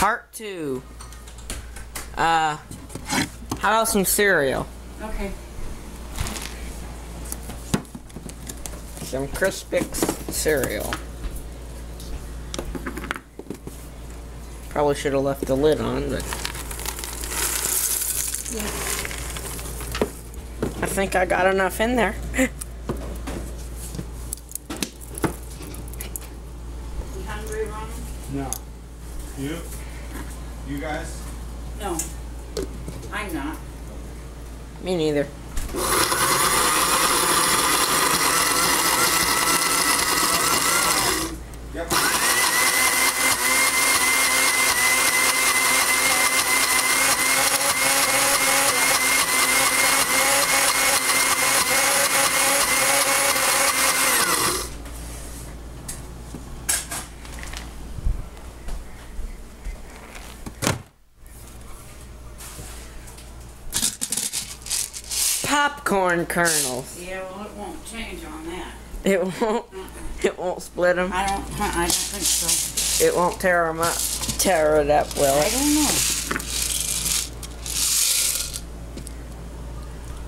Part two. Uh, how about some cereal? Okay. Some Crispix cereal. Probably should have left the lid on, but Yeah. I think I got enough in there. You hungry, Ron? No. You? You guys? No. I'm not. Me neither. Popcorn kernels. Yeah, well, it won't change on that. It won't. Uh-uh. It won't split them. I don't, I don't think so. It won't tear them up. Tear it up, will it? I don't know.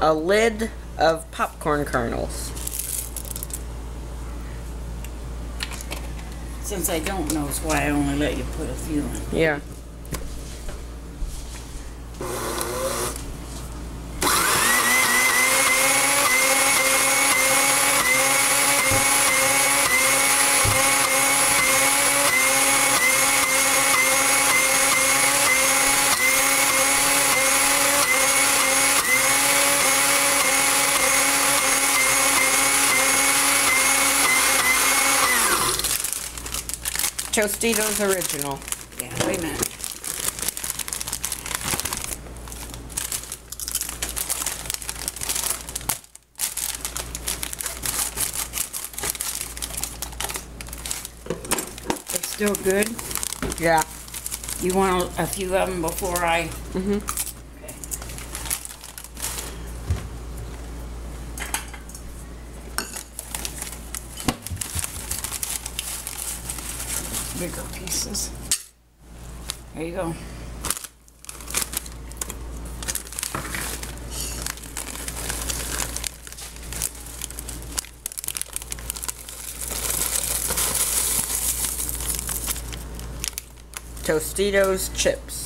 A lid of popcorn kernels. Since I don't know, it's why I only let you put a few in. Yeah. Tostitos original. Yeah, wait a minute. It's still good? Yeah. You want a a few of them before I? Mhm. Okay. Bigger pieces. There you go. Tostitos chips.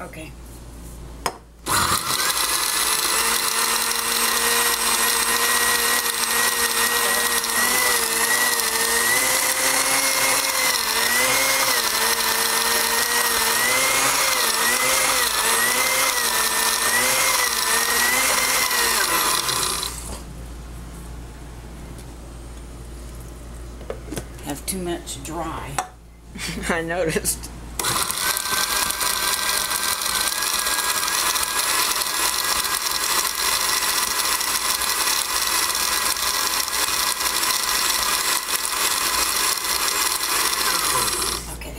Okay. Have too dry. I noticed. Okay.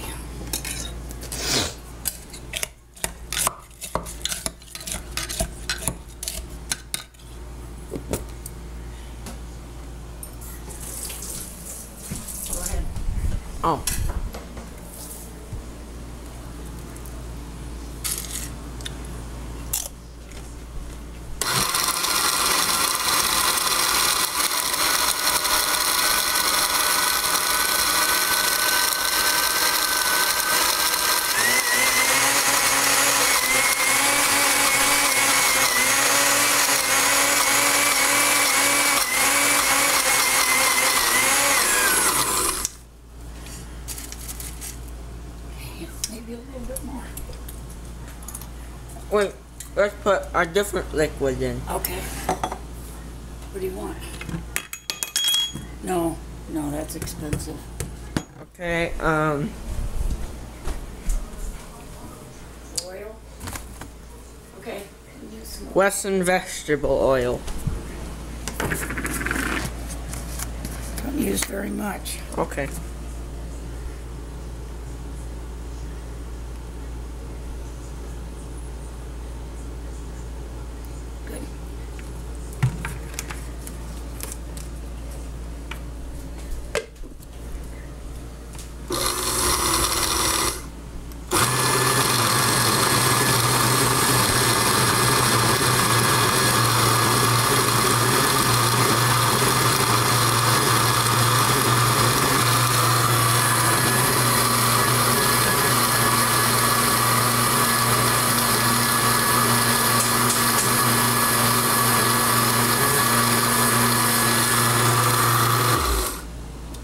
Go ahead. Oh. Maybe a little bit more. Wait, let's put a different liquid in. Okay. What do you want? No, no, that's expensive. Okay, um, Oil? Okay. Wesson vegetable oil. Don't use very much. Okay. Good.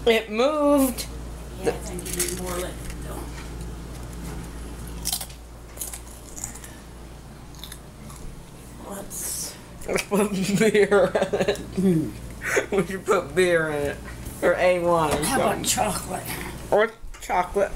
It moved. Yeah, I think you need more Let's put beer in it. we should put beer in it. Or A1 or how about chocolate? Or chocolate.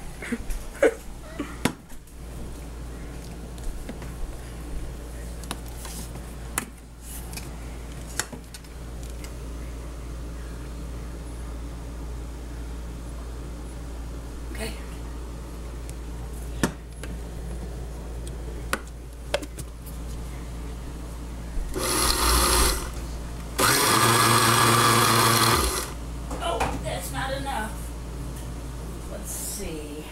Okay. Oh, that's not enough. Let's see.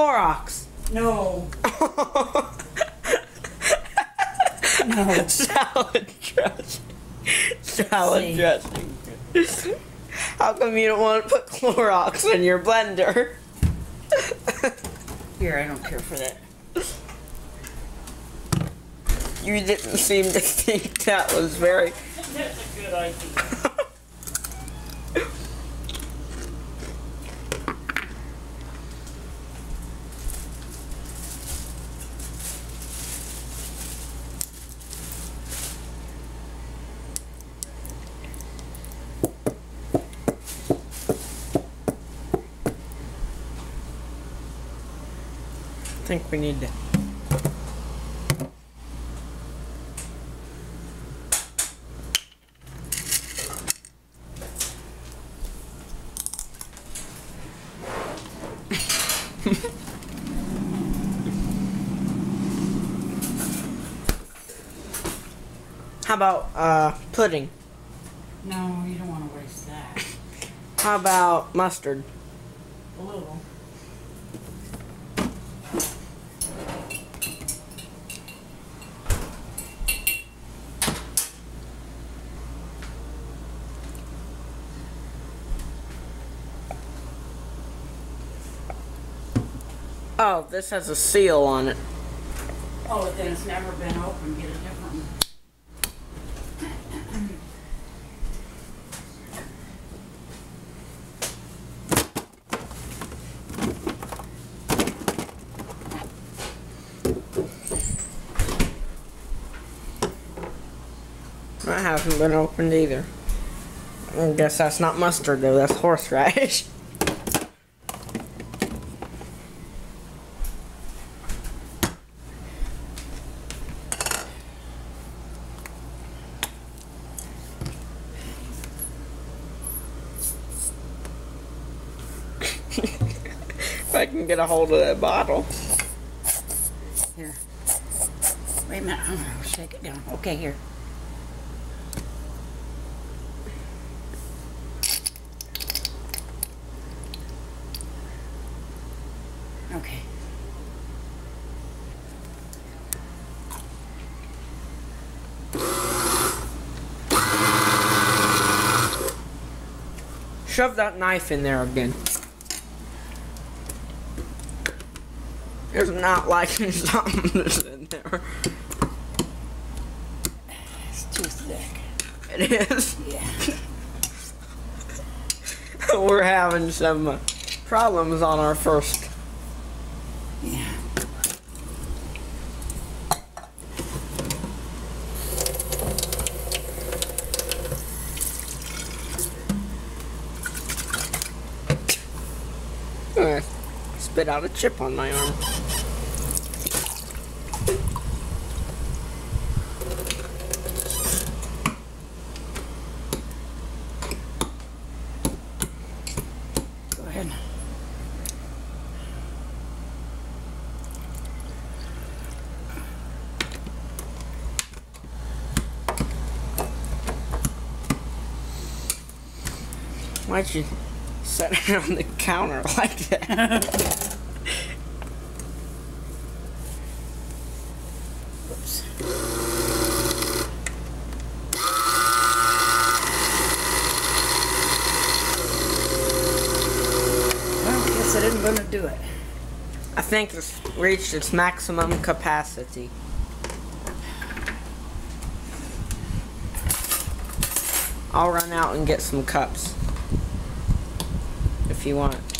Clorox. No. No. Salad dressing. Salad see. dressing. How come you don't want to put Clorox in your blender? Here, I don't care for that. You didn't seem to think that was very. That's a good idea. Think we need to. How about uh, pudding? No, you don't want to waste that. How about mustard? A little. Oh, this has a seal on it. Oh, then it's never been opened. Get a different one. That hasn't been opened either. I guess that's not mustard though, that's horseradish. if I can get a hold of that bottle. Here. Wait a minute. Oh, shake it down. Okay, here. Okay. Shove that knife in there again. It's not liking something that's in there. It's too thick. It is. Yeah. We're having some uh, problems on our first. Yeah. Uh, spit out a chip on my arm. Go ahead. Why'd you set it on the counter like that? I guess I didn't gonna do it. I think it's reached its maximum capacity. I'll run out and get some cups. If you want.